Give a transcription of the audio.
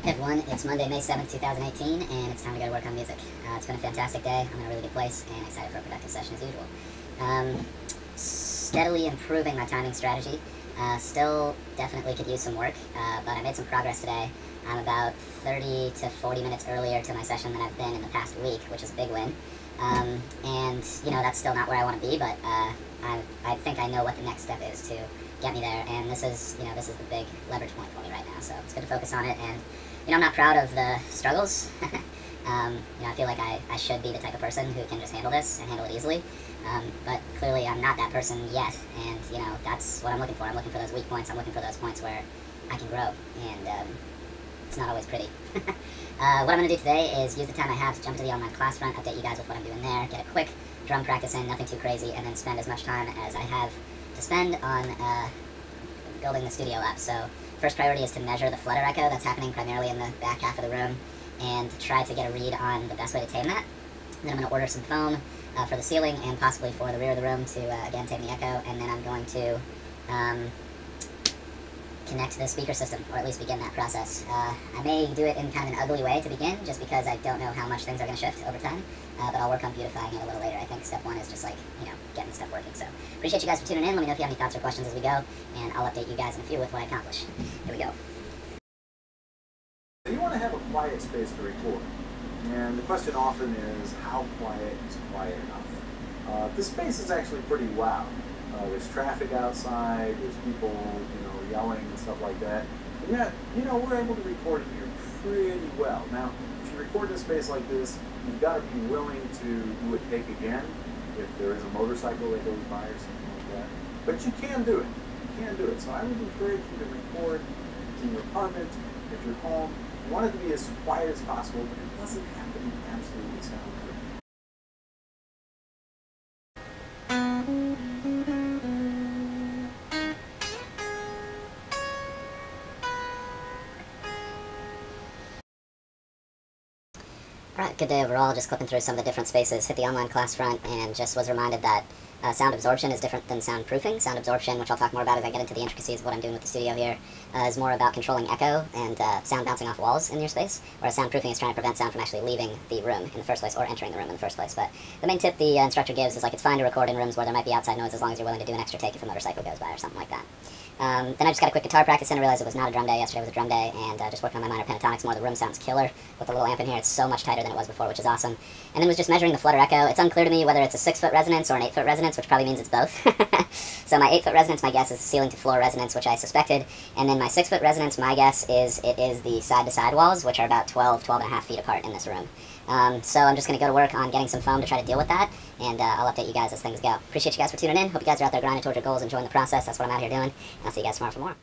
Hey everyone, it's Monday, May 7th, 2018, and it's time to go to work on music. Uh, it's been a fantastic day. I'm in a really good place and excited for a productive session as usual. Um, steadily improving my timing strategy. Uh, still definitely could use some work, uh, but I made some progress today. I'm about 30 to 40 minutes earlier to my session than I've been in the past week, which is a big win. Um, and, you know, that's still not where I want to be, but uh, I, I think I know what the next step is to get me there, and this is, you know, this is the big leverage point for me right now, so it's good to focus on it, and you know, I'm not proud of the struggles. um, you know, I feel like I, I should be the type of person who can just handle this and handle it easily. Um, but clearly I'm not that person yet, and you know, that's what I'm looking for. I'm looking for those weak points. I'm looking for those points where I can grow, and um, it's not always pretty. uh, what I'm going to do today is use the time I have to jump to the online class front, update you guys with what I'm doing there, get a quick drum practice in, nothing too crazy, and then spend as much time as I have to spend on uh, building the studio up. So First priority is to measure the flutter echo that's happening primarily in the back half of the room and try to get a read on the best way to tame that. And then I'm going to order some foam uh, for the ceiling and possibly for the rear of the room to, uh, again, tame the echo. And then I'm going to um, connect the speaker system, or at least begin that process. Uh, I may do it in kind of an ugly way to begin, just because I don't know how much things are going to shift over time, uh, but I'll work on beautifying it a little later. I think step one is just like, you know, getting stuff working. So appreciate you guys for tuning in. Let me know if you have any thoughts or questions as we go, and I'll update you guys in a few with what I accomplish. Here we go. You want to have a quiet space to record, and the question often is, how quiet is quiet enough? Uh, this space is actually pretty loud. Uh, there's traffic outside, there's people, you know, yelling and stuff like that. And yet, you know, we're able to record here pretty well. Now, if you record in a space like this, you've got to be willing to do a take again if there is a motorcycle that goes by or something like that. But you can do it. You can do it. So I would encourage you to record in your apartment, if you're home. You want it to be as quiet as possible, but it doesn't have to be absolutely sound. Good day overall. Just clipping through some of the different spaces. Hit the online class front and just was reminded that uh, sound absorption is different than sound proofing. Sound absorption, which I'll talk more about as I get into the intricacies of what I'm doing with the studio here, uh, is more about controlling echo and uh, sound bouncing off walls in your space, whereas sound proofing is trying to prevent sound from actually leaving the room in the first place or entering the room in the first place. But the main tip the uh, instructor gives is like it's fine to record in rooms where there might be outside noise as long as you're willing to do an extra take if a motorcycle goes by or something like that. Um, then I just got a quick guitar practice and realized it was not a drum day. Yesterday was a drum day, and uh, just working on my minor pentatonics more. The room sounds killer with the little amp in here. It's so much tighter than it was before, which is awesome. And then was just measuring the flutter echo. It's unclear to me whether it's a six foot resonance or an eight foot resonance, which probably means it's both. so my eight foot resonance, my guess is ceiling to floor resonance, which I suspected. And then my six foot resonance, my guess is it is the side to side walls, which are about 12, 12 and a half feet apart in this room. Um, so I'm just going to go to work on getting some foam to try to deal with that, and uh, I'll update you guys as things go. Appreciate you guys for tuning in. Hope you guys are out there grinding towards your goals, and enjoying the process. That's what I'm out here doing. And I'll see you guys tomorrow for more.